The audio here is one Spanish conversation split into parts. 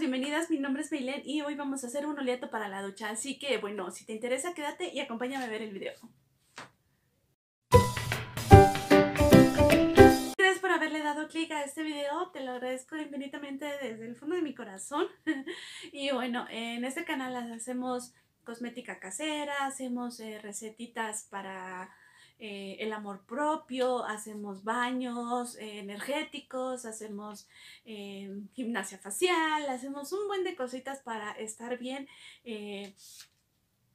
bienvenidas. Mi nombre es Meilen y hoy vamos a hacer un oleato para la ducha. Así que, bueno, si te interesa, quédate y acompáñame a ver el video. Gracias por haberle dado clic a este video, te lo agradezco infinitamente desde el fondo de mi corazón. y bueno, en este canal hacemos cosmética casera, hacemos eh, recetitas para eh, el amor propio, hacemos baños eh, energéticos, hacemos eh, gimnasia facial, hacemos un buen de cositas para estar bien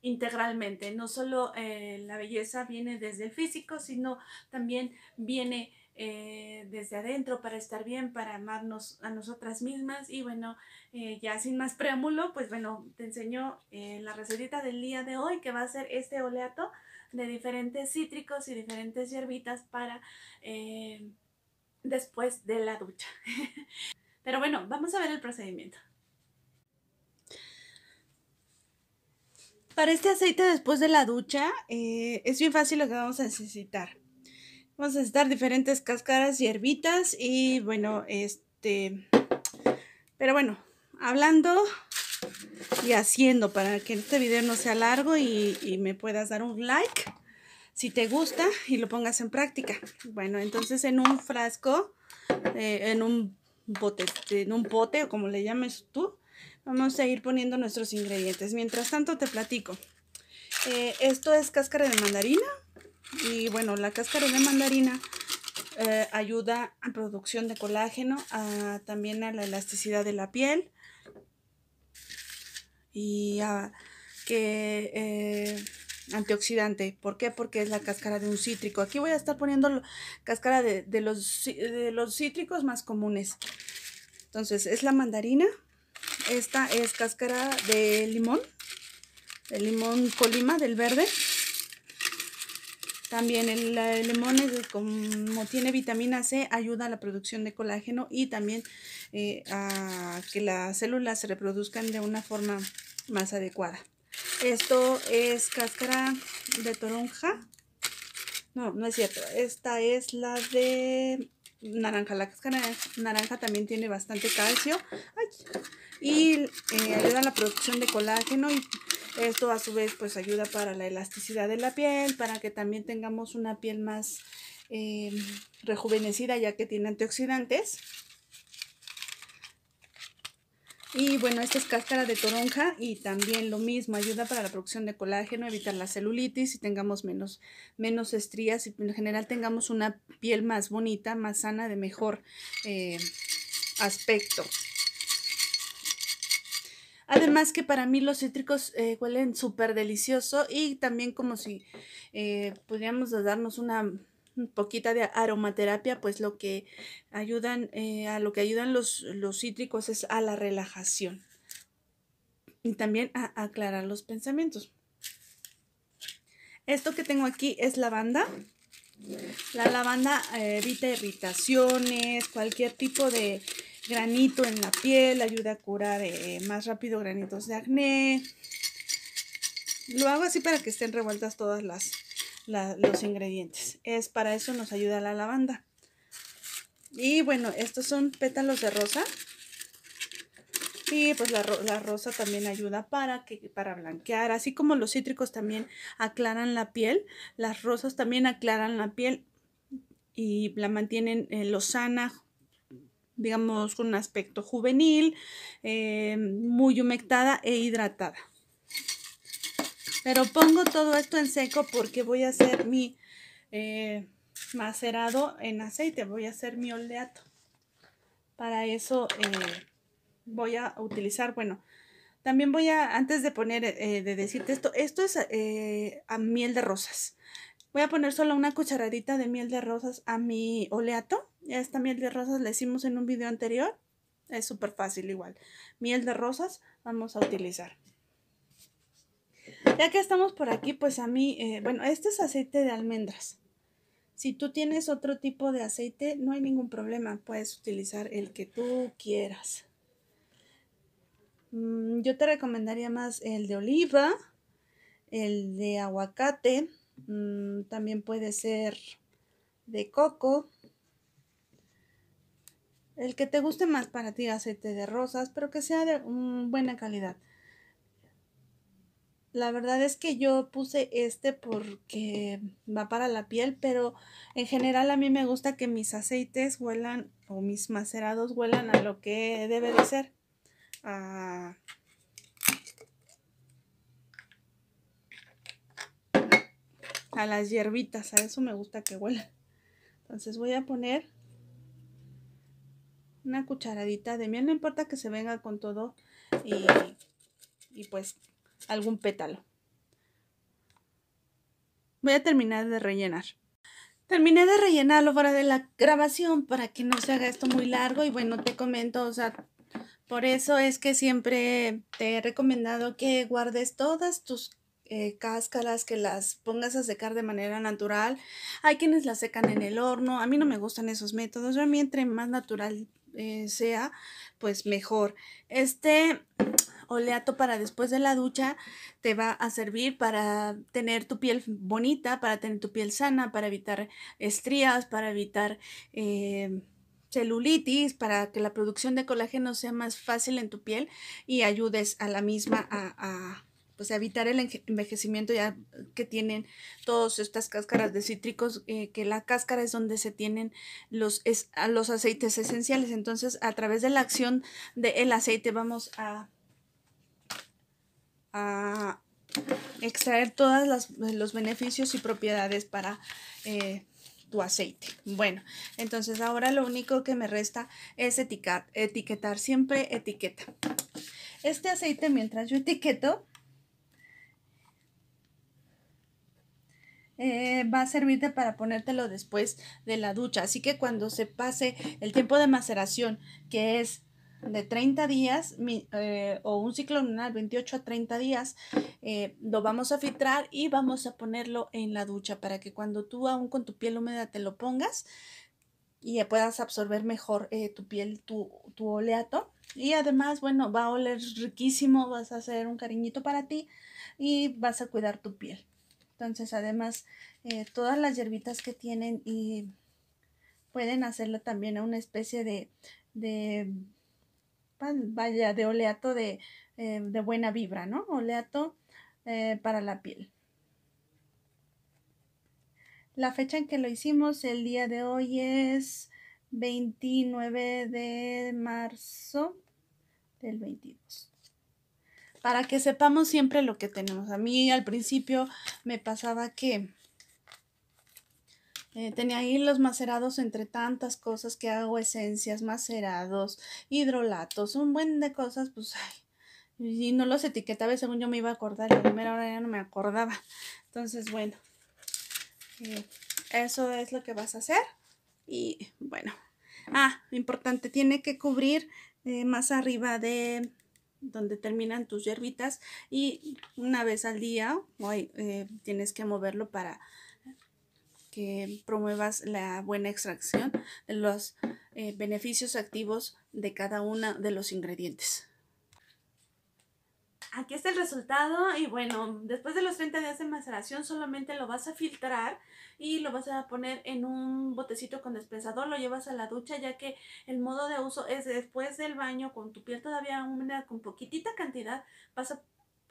integralmente. No solo la belleza viene desde el físico, sino también viene desde adentro para estar bien, para amarnos a nosotras mismas. Y bueno, ya sin más preámbulo, pues bueno, te enseño la recetita del día de hoy que va a ser este oleato de diferentes cítricos y diferentes hierbitas para eh, después de la ducha. Pero bueno, vamos a ver el procedimiento. Para este aceite después de la ducha eh, es bien fácil lo que vamos a necesitar. Vamos a necesitar diferentes cáscaras, hierbitas y bueno, este... Pero bueno, hablando y haciendo para que este video no sea largo y, me puedas dar un like si te gusta y lo pongas en práctica. Bueno, entonces en un frasco, eh, en un bote, en un pote o como le llames tú, vamos a ir poniendo nuestros ingredientes. Mientras tanto te platico. Eh, esto es cáscara de mandarina y bueno, la cáscara de mandarina eh, ayuda a producción de colágeno, también a la elasticidad de la piel, y ah, que eh, antioxidante. ¿Por qué? Porque es la cáscara de un cítrico. Aquí voy a estar poniendo cáscara de, los, de los cítricos más comunes. Entonces, es la mandarina. Esta es cáscara de limón. De limón colima, del verde. También el, limón, como tiene vitamina C, ayuda a la producción de colágeno y también eh, a que las células se reproduzcan de una forma más adecuada. Esto es cáscara de toronja. No, no es cierto. Esta es la de naranja. La cáscara de naranja también tiene bastante calcio. y eh, ayuda a la producción de colágeno y esto a su vez pues ayuda para la elasticidad de la piel, para que también tengamos una piel más eh, rejuvenecida ya que tiene antioxidantes. Y bueno, esta es cáscara de toronja y también lo mismo, ayuda para la producción de colágeno, evitar la celulitis y tengamos menos, menos estrías y en general tengamos una piel más bonita, más sana, de mejor eh, aspecto. Además que para mí los cítricos eh, huelen súper delicioso y también como si eh, pudiéramos darnos una poquita de aromaterapia, pues lo que ayudan, eh, a lo que ayudan los, los cítricos es a la relajación y también a aclarar los pensamientos. Esto que tengo aquí es lavanda. La lavanda evita irritaciones, cualquier tipo de granito en la piel, ayuda a curar eh, más rápido granitos de acné. Lo hago así para que estén revueltas todas las, los ingredientes. Es para eso nos ayuda la lavanda. Y bueno, estos son pétalos de rosa. Y pues la, la, rosa también ayuda para, que, para blanquear, así como los cítricos también aclaran la piel, las rosas también aclaran la piel y la mantienen eh, lozana, digamos, con un aspecto juvenil, eh, muy humectada e hidratada. Pero pongo todo esto en seco porque voy a hacer mi eh, macerado en aceite, voy a hacer mi oleato. Para eso eh, voy a utilizar, bueno, también voy a, antes de poner, de decirte esto, esto es a miel de rosas. Voy a poner solo una cucharadita de miel de rosas a mi oleato. Esta miel de rosas la hicimos en un video anterior. Es súper fácil igual. Miel de rosas vamos a utilizar. Ya que estamos por aquí, pues a mí, eh, bueno, este es aceite de almendras. Si tú tienes otro tipo de aceite, no hay ningún problema. Puedes utilizar el que tú quieras. Mm, yo te recomendaría más el de oliva, el de aguacate, Mm, también puede ser de coco. el que te guste más para ti, aceite de rosas, pero que sea de buena calidad. La verdad es que yo puse este porque va para la piel, pero en general a mí me gusta que mis aceites huelan o mis macerados huelan a lo que debe de ser. A, a las hierbitas, a eso me gusta que huelan. Entonces voy a poner una cucharadita de miel, no importa que se venga con todo y, y pues algún pétalo. Voy a terminar de rellenar. Terminé de rellenarlo fuera de la grabación para que no se haga esto muy largo y bueno, te comento, o sea, por eso es que siempre te he recomendado que guardes todas tus eh, cáscaras, que las pongas a secar de manera natural. Hay quienes las secan en el horno. A mí no me gustan esos métodos. A mí entre más natural eh, sea, pues mejor. Este oleato para después de la ducha te va a servir para tener tu piel bonita, para tener tu piel sana, para evitar estrías, para evitar eh, celulitis, para que la producción de colágeno sea más fácil en tu piel y ayudes a la misma a pues evitar el envejecimiento ya que tienen todas estas cáscaras de cítricos, eh, que la cáscara es donde se tienen los, los aceites esenciales. Entonces, a través de la acción del aceite vamos a, a extraer todos los beneficios y propiedades para eh, tu aceite. Bueno, entonces ahora lo único que me resta es etiquetar, etiquetar siempre etiqueta. Este aceite, mientras yo etiqueto, Eh, va a servirte para ponértelo después de la ducha. Así que cuando se pase el tiempo de maceración, que es de 30 días eh, o un ciclo lunar 28 a 30 días, eh, lo vamos a filtrar y vamos a ponerlo en la ducha para que cuando tú aún con tu piel húmeda te lo pongas y puedas absorber mejor tu piel, tu, tu oleato. Y además, bueno, va a oler riquísimo, vas a hacer un cariñito para ti y vas a cuidar tu piel. Entonces, además, eh, todas las hierbitas que tienen y pueden hacerlo también a una especie de, de vaya, de oleato de, eh, de, buena vibra, ¿no? Oleato eh, para la piel. La fecha en que lo hicimos el día de hoy es 29 de marzo del 22 para que sepamos siempre lo que tenemos. A mí al principio me pasaba que eh, tenía ahí los macerados entre tantas cosas que hago, esencias, macerados, hidrolatos, un buen de cosas, pues, ay, y no los etiquetaba según yo me iba a acordar, la primera hora ya no me acordaba. Entonces, bueno, eh, eso es lo que vas a hacer. Y bueno, ah, importante, tiene que cubrir eh, más arriba de donde terminan tus hierbitas y una vez al día hoy, tienes que moverlo para que promuevas la buena extracción de los eh, beneficios activos de cada uno de los ingredientes. Aquí está el resultado y bueno, después de los 30 días de maceración solamente lo vas a filtrar y lo vas a poner en un botecito con despensador, lo llevas a la ducha ya que el modo de uso es después del baño con tu piel todavía húmeda con poquitita cantidad vas a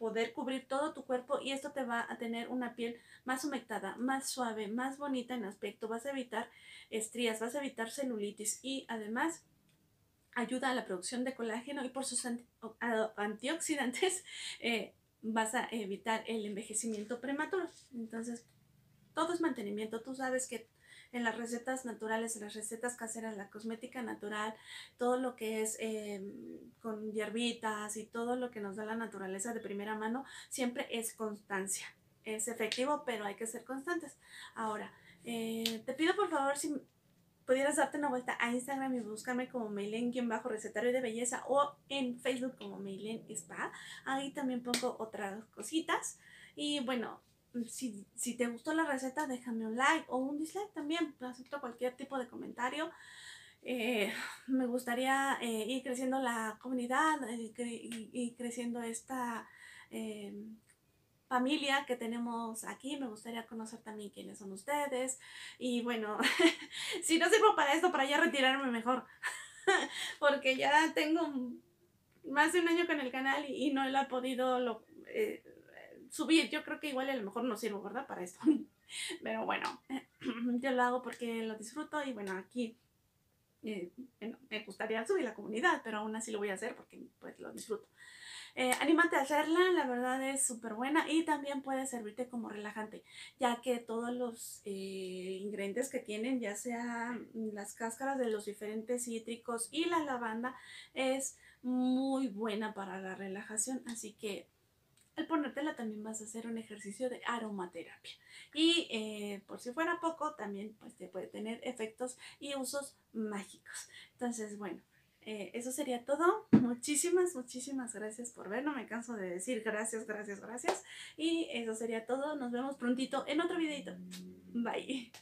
poder cubrir todo tu cuerpo y esto te va a tener una piel más humectada, más suave, más bonita en aspecto, vas a evitar estrías, vas a evitar celulitis y además ayuda a la producción de colágeno y por sus antioxidantes eh, vas a evitar el envejecimiento prematuro. Entonces, todo es mantenimiento. Tú sabes que en las recetas naturales, en las recetas caseras, la cosmética natural, todo lo que es em, con hierbitas y todo lo que nos da la naturaleza de primera mano, siempre es constancia. Es efectivo, pero hay que ser constantes. Ahora, eh, te pido por favor si pudieras darte una vuelta a Instagram y buscarme como bajo recetario de belleza o en Facebook como Meilen Spa. Ahí también pongo otras cositas. Y bueno, si, si, te gustó la receta, déjame un like o un dislike también. Acepto cualquier tipo de comentario. Eh, me gustaría eh, ir creciendo la comunidad eh, y, creciendo esta familia que tenemos aquí. Me gustaría conocer también quiénes son ustedes. Y bueno, si no sirvo para esto, para ya retirarme mejor. porque ya tengo más de un año con el canal y, no lo he podido eh, subir. Yo creo que igual a lo mejor no sirvo, ¿verdad? Para esto. Pero bueno, yo lo hago porque lo disfruto y bueno, aquí eh, me gustaría subir la comunidad, pero aún así lo voy a hacer porque pues lo disfruto. Eh, anímate a hacerla, la verdad es súper buena y también puede servirte como relajante, ya que todos los eh, ingredientes que tienen, ya sea las cáscaras de los diferentes cítricos y la lavanda, es muy buena para la relajación, así que al ponértela también vas a hacer un ejercicio de aromaterapia. Y eh, por si fuera poco, también pues te puede tener efectos y usos mágicos. Entonces, bueno, eh, eso sería todo. Muchísimas, muchísimas gracias por ver. No me canso de decir gracias, gracias, gracias. Y eso sería todo. Nos vemos prontito en otro videito. Bye.